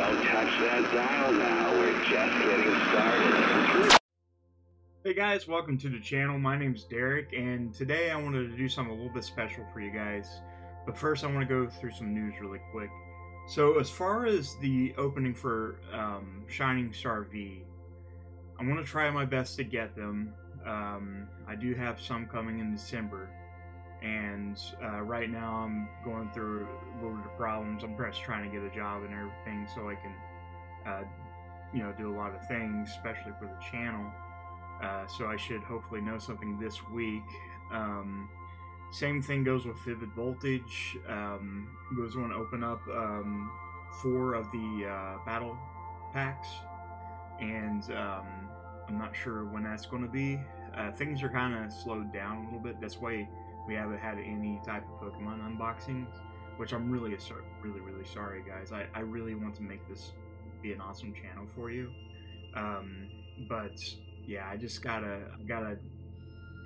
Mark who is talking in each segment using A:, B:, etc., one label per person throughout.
A: Don't touch that dial now. We're just getting started.
B: Hey guys, welcome to the channel. My name is Derek, and today I wanted to do something a little bit special for you guys. But first, I want to go through some news really quick. So, as far as the opening for um, Shining Star V, I'm going to try my best to get them. Um, I do have some coming in December, and uh, right now I'm going through a little bit of problems. I'm just trying to get a job and everything so I can, uh, you know, do a lot of things, especially for the channel. Uh, so I should hopefully know something this week. Um, same thing goes with Vivid Voltage. Um, goes want to open up um, four of the uh, battle packs, and um, I'm not sure when that's going to be. Uh, things are kind of slowed down a little bit. That's why we haven't had any type of Pokemon unboxings, which I'm really, really, really sorry, guys. I, I really want to make this be an awesome channel for you, um, but yeah, I just gotta gotta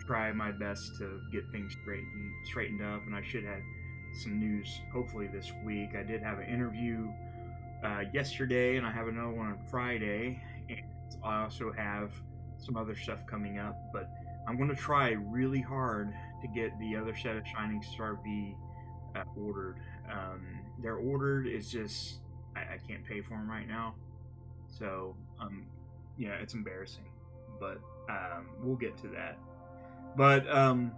B: try my best to get things straightened straightened up, and I should have some news hopefully this week. I did have an interview uh, yesterday, and I have another one on Friday, and I also have some other stuff coming up. But I'm going to try really hard to get the other set of Shining Star V uh, ordered. Um, they're ordered. It's just I, I can't pay for them right now, so um, yeah, it's embarrassing but um, we'll get to that. But um,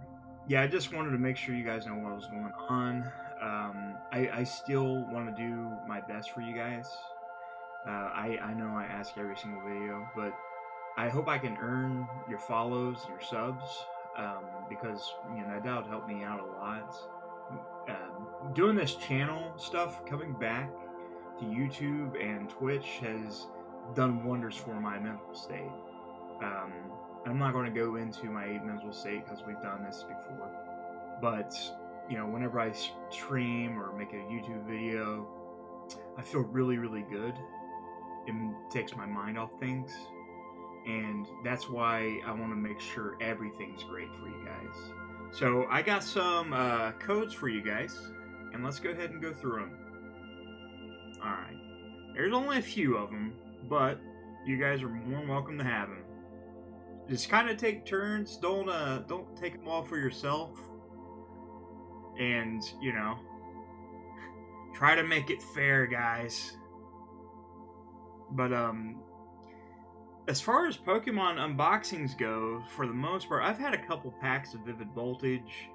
B: yeah, I just wanted to make sure you guys know what was going on. Um, I, I, still want to do my best for you guys. Uh, I, I know I ask every single video, but I hope I can earn your follows, your subs, um, because you know that would help me out a lot. Um, doing this channel stuff, coming back to YouTube and Twitch has done wonders for my mental state. Um, I'm not going to go into my mental state because we've done this before. But, you know, whenever I stream or make a YouTube video, I feel really, really good. It takes my mind off things. And that's why I want to make sure everything's great for you guys. So I got some uh, codes for you guys. And let's go ahead and go through them. Alright. There's only a few of them, but you guys are more than welcome to have them just kind of take turns. Don't uh, don't take them all for yourself. And you know, try to make it fair, guys. But um, as far as Pokemon unboxings go, for the most part, I've had a couple packs of Vivid Voltage.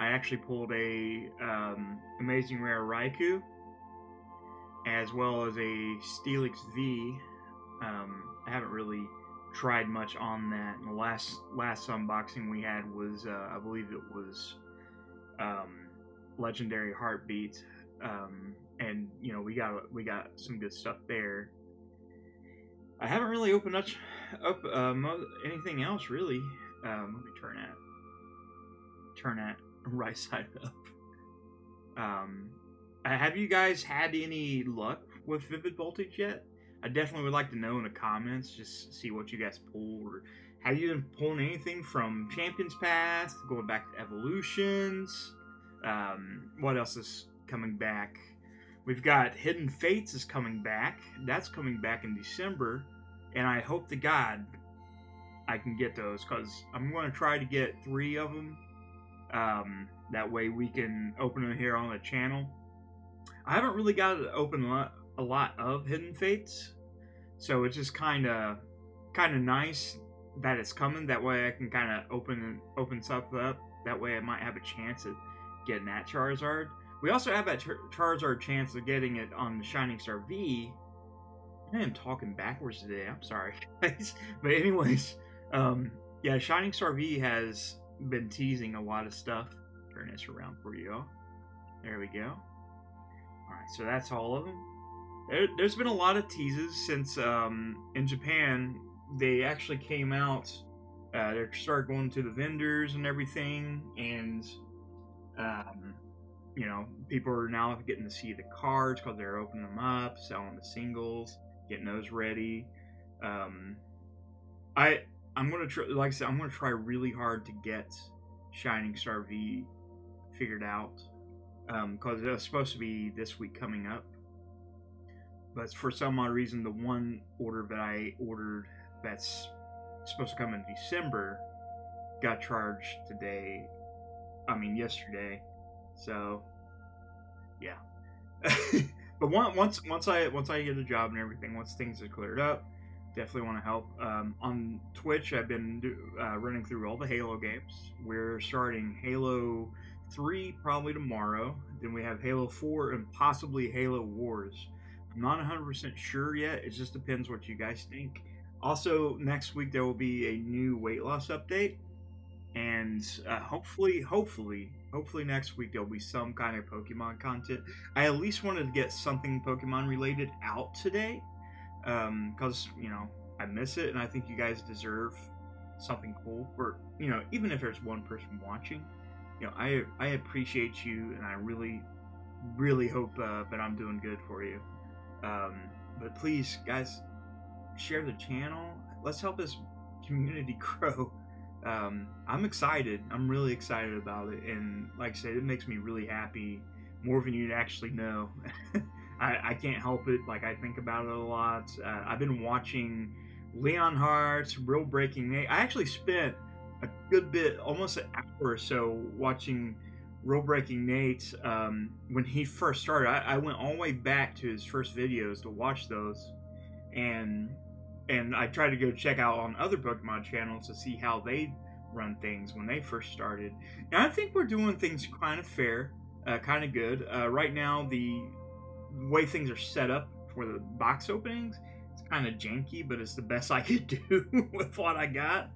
B: I actually pulled a um, Amazing Rare Raikou, as well as a Steelix V. Um, I haven't really tried much on that. And the last last unboxing we had was, uh, I believe it was um, Legendary Heartbeat, um, and you know we got we got some good stuff there. I haven't really opened up up uh, anything else really. Um, let me turn that turn that right side up. Um, have you guys had any luck with Vivid Voltage yet? I definitely would like to know in the comments, just see what you guys pulled, or have you been pulling anything from Champions Path, going back to Evolutions? Um, what else is coming back? We've got Hidden Fates is coming back. That's coming back in December, and I hope to God I can get those because I'm going to try to get three of them. Um, that way we can open them here on the channel. I haven't really got to open a lot of Hidden Fates, so it's just kind of kind of nice that it's coming. That way I can kind of open open stuff up. That way I might have a chance of getting that Charizard. We also have that Char- Charizard chance of getting it on the Shining Star V. I am talking backwards today. I'm sorry, guys. but anyways, um, yeah, Shining Star V has been teasing a lot of stuff. Turn this around for you all. There we go. All right, so that's all of them there, has been a lot of teases since um, in Japan they actually came out. Uh, they started going to the vendors and everything, and you know people are now getting to see the cards because they're opening them up, selling the singles, getting those ready. Um, I I'm gonna try, like I said, I'm gonna try really hard to get Shining Star V figured out because um, it's supposed to be this week coming up but for some odd reason, the one order that I ordered that's supposed to come in December got charged today. I mean, yesterday. So, yeah. but once once once I once I get a job and everything, once things are cleared up, definitely want to help. Um, on Twitch, I've been uh, running through all the Halo games. We're starting Halo three probably tomorrow. Then we have Halo four and possibly Halo Wars. I'm not 100% sure yet. It just depends what you guys think. Also, next week there will be a new weight loss update, and uh, hopefully, hopefully, hopefully next week there'll be some kind of Pokemon content. I at least wanted to get something Pokemon related out today, because um, you know I miss it, and I think you guys deserve something cool. Or you know, even if there's one person watching, you know, I I appreciate you, and I really, really hope uh, that I'm doing good for you. Um, but please, guys, share the channel. Let's help this community grow. Um, I'm excited. I'm really excited about it, and like I said, it makes me really happy. More than you'd actually know. I, I can't help it. Like I think about it a lot. Uh, I've been watching Leonhart's Real Breaking Nate. I actually spent a good bit, almost an hour or so, watching Real Breaking Nate um, when he first started. I, I went all the way back to his first videos to watch those, and and I tried to go check out on other Pokemon channels to see how they run things when they first started. And I think we're doing things kind of fair, uh, kind of good. Uh, right now, the way things are set up for the box openings, it's kind of janky, but it's the best I could do with what I got.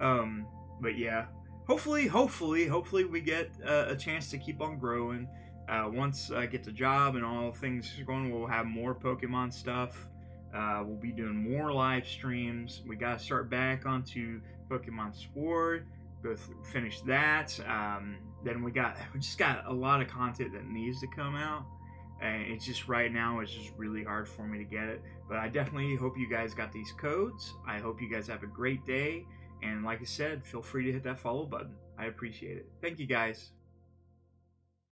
B: Um, but yeah, hopefully, hopefully, hopefully we get uh, a chance to keep on growing. Uh, once I get the job and all things going, we'll have more Pokemon stuff. Uh, we'll be doing more live streams. We got to start back onto Pokemon Sword. Go finish that. Um, then we got we just got a lot of content that needs to come out, and it's just right now it's just really hard for me to get it. But I definitely hope you guys got these codes. I hope you guys have a great day. And like I said, feel free to hit that follow button. I appreciate it. Thank you guys.